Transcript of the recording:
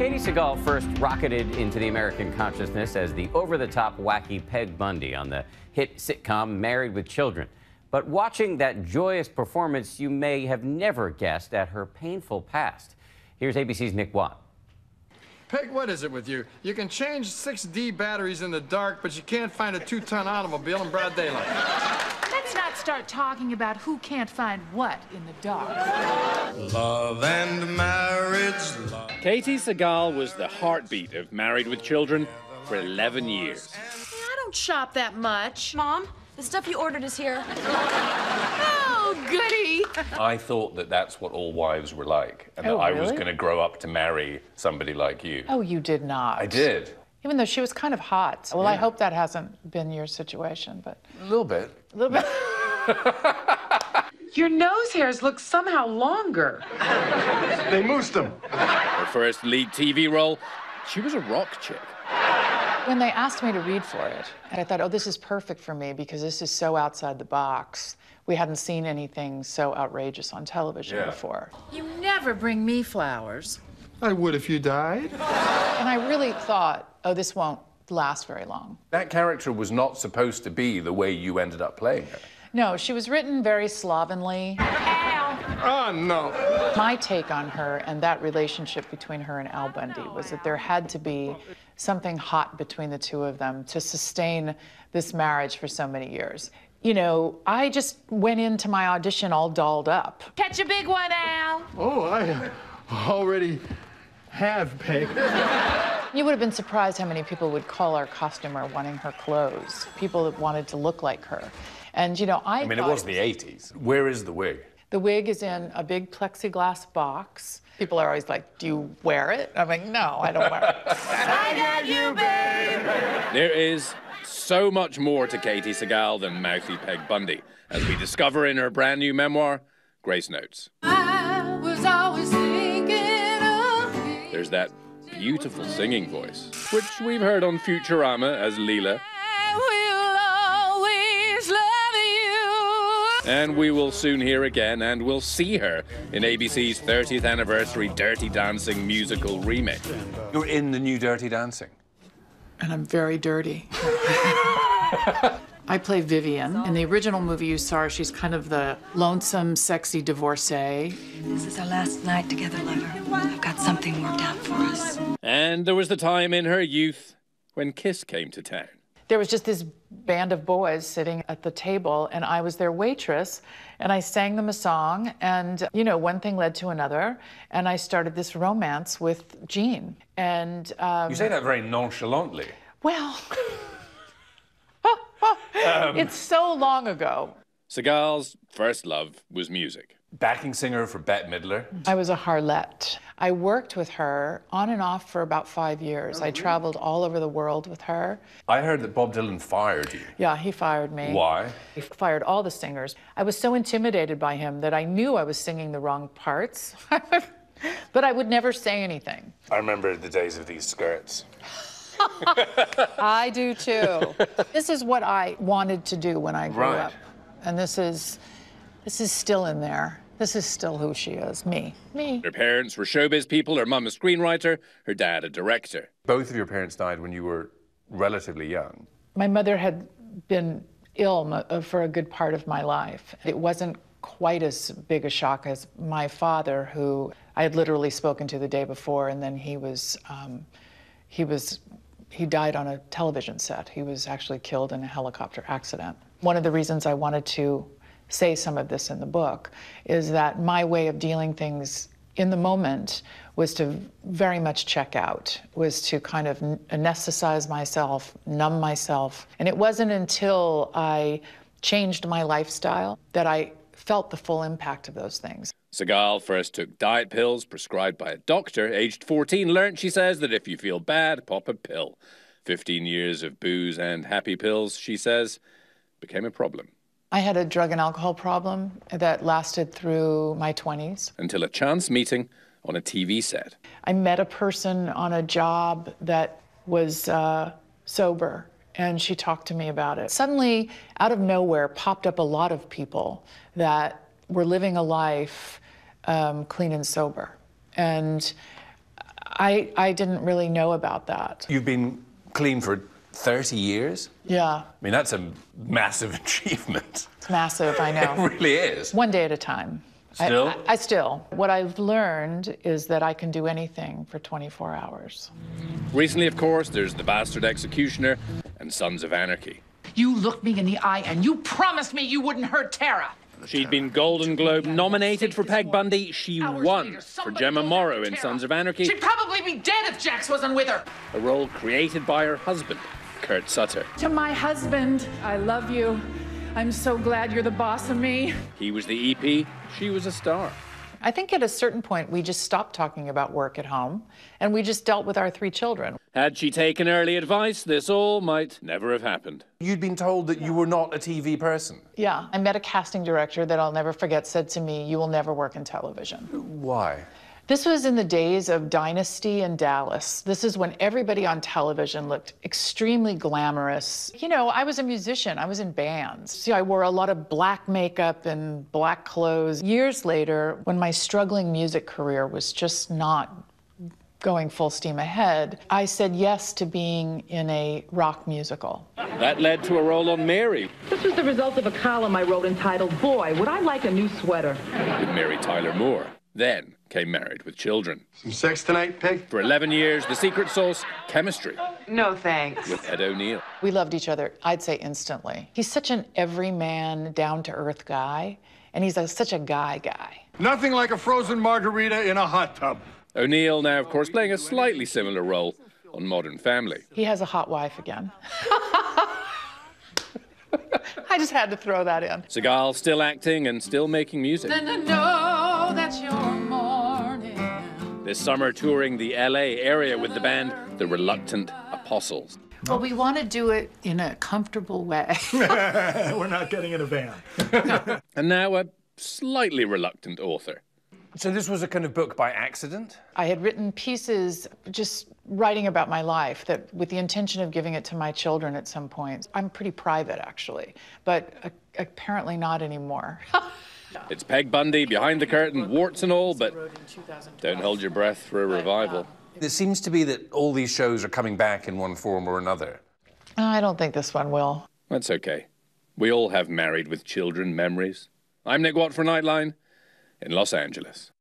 Katey Sagal first rocketed into the American consciousness as the over the top wacky Peg Bundy on the hit sitcom Married with Children. But watching that joyous performance, you may have never guessed at her painful past. Here's ABC's Nick Watt. Peg, what is it with you? You can change 6D batteries in the dark, but you can't find a two ton automobile in broad daylight. Let's not start talking about who can't find what in the dark. Love and marriage. Love. Katey Sagal was the heartbeat of Married with Children for 11 years. I don't shop that much. Mom, the stuff you ordered is here. Oh, goody. I thought that that's what all wives were like, and Oh, that I was going to grow up to marry somebody like you. Oh, you did not. I did. Even though she was kind of hot. Well, I hope that hasn't been your situation, but A little bit. a little bit. Your nose hairs look somehow longer. They moosed them. Her first lead TV role, she was a rock chick. when they asked me to read for it, and I thought, oh, this is perfect for me because this is so outside the box. We hadn't seen anything so outrageous on television Yeah. before. You never bring me flowers. I would if you died. And I really thought, oh, this won't last very long. That character was not supposed to be the way you ended up playing her. No, she was written very slovenly. Oh, no. My take on her and that relationship between her and Al Bundy was that there had to be something hot between the two of them to sustain this marriage for so many years. You know, I just went into my audition all dolled up. Catch a big one, Al. Oh, I already have, Peg. You would have been surprised how many people would call our costumer wanting her clothes, people that wanted to look like her. And, you know, I I mean, it thought was the 80s. Where is the wig? the wig is in a big plexiglass box. People are always like, Do you wear it? I'm like, No, I don't wear it. I got you, babe. There is so much more to Katey Sagal than mouthy Peg Bundy, as we discover in her brand new memoir, Grace Notes. I was always thinking of. There's that beautiful singing voice, which we've heard on Futurama as Leela, and we will soon hear again and we'll see her in ABC's 30th anniversary Dirty Dancing musical remake. You're in the new Dirty Dancing. and I'm very dirty. I play Vivian. In the original movie you saw, her, she's kind of the lonesome, sexy divorcee. This is our last night together, lover. I've got something worked out for us. And there was the time in her youth when Kiss came to town. There was just this band of boys sitting at the table, and I was their waitress, and I sang them a song, and you know, one thing led to another, and I started this romance with Gene. And um, You say that very nonchalantly. well, it's so long ago. Sagal's first love was music. Backing singer for Bette Midler. I was a Harlette. I worked with her on and off for about five years. I mm-hmm. traveled all over the world with her. I heard that Bob Dylan fired you. Yeah, he fired me. Why? He fired all the singers. I was so intimidated by him that I knew I was singing the wrong parts, but I would never say anything. I remember the days of these skirts. I do too. this is what I wanted to do when I grew Right. up. And this is this is still in there. This is still who she is. Me. Me. Her parents were showbiz people, her mum a screenwriter, her dad a director. Both of your parents died when you were relatively young. My mother had been ill uh, for a good part of my life. It wasn't quite as big a shock as my father, who I had literally spoken to the day before, and then he was, um, he was, he died on a television set. He was actually killed in a helicopter accident. One of the reasons I wanted to say some of this in the book is that my way of dealing things in the moment was to very much check out, was to kind of anesthetize myself, numb myself. And it wasn't until I changed my lifestyle that I felt the full impact of those things. Sagal first took diet pills prescribed by a doctor. Aged 14, learnt, she says, that if you feel bad, pop a pill. 15 years of booze and happy pills, she says, became a problem. I had a drug and alcohol problem that lasted through my 20s. Until a chance meeting on a TV set. I met a person on a job that was uh, sober, and she talked to me about it. Suddenly, out of nowhere, popped up a lot of people that were living a life um, clean and sober. And I, I didn't really know about that. You've been clean for 30 years? Yeah, I mean, that's a massive achievement. it's massive, I know. It really is. One day at a time. I- Still? I, I still. What I've learned is that I can do anything for 24 hours. Recently, of course, there's The Bastard Executioner and Sons of Anarchy. You looked me in the eye and you promised me you wouldn't hurt Tara. She'd been Golden Globe nominated for Peg Bundy. She won for Gemma Morrow in Sons of Anarchy, She'd probably be dead if Jax wasn't with her. a role created by her husband, Kurt Sutter. To my husband, I love you. I'm so glad you're the boss of me. He was the EP, she was a star. I think at a certain point, we just stopped talking about work at home and we just dealt with our three children. Had she taken early advice, this all might never have happened. You'd been told that you were not a TV person. Yeah, I met a casting director that I'll never forget said to me, You will never work in television. Why? This was in the days of Dynasty and Dallas. This is when everybody on television looked extremely glamorous. You know, I was a musician, I was in bands. See, I wore a lot of black makeup and black clothes. Years later, when my struggling music career was just not going full steam ahead, I said yes to being in a rock musical. That led to a role on Mary This was the result of a column I wrote entitled, Boy, Would I Like a New Sweater? with Mary Tyler Moore. Then came Married with Children. Some sex tonight, Peg? For 11 years, the secret sauce, chemistry, No thanks. with Ed O'Neill. We loved each other, I'd say instantly. He's such an everyman, down to earth guy, and he's a, such a guy guy. Nothing like a frozen margarita in a hot tub. O'Neill now, of course, playing a slightly similar role on Modern Family. He has a hot wife again. I just had to throw that in. Sagal still acting and still making music. And I know that's your morning. This summer touring the LA area with the band The Reluctant Apostles. Well, we want to do it in a comfortable way. We're not getting in a van. And now a slightly reluctant author. So this was a kind of book by accident? I had written pieces just writing about my life that with the intention of giving it to my children at some point. I'm pretty private actually, but uh, apparently not anymore. It's Peg Bundy behind the curtain, warts and all, but don't hold your breath for a revival. Uh, it seems to be that all these shows are coming back in one form or another. I don't think this one will. That's okay. We all have married with children memories. I'm Nick Watt for Nightline in Los Angeles.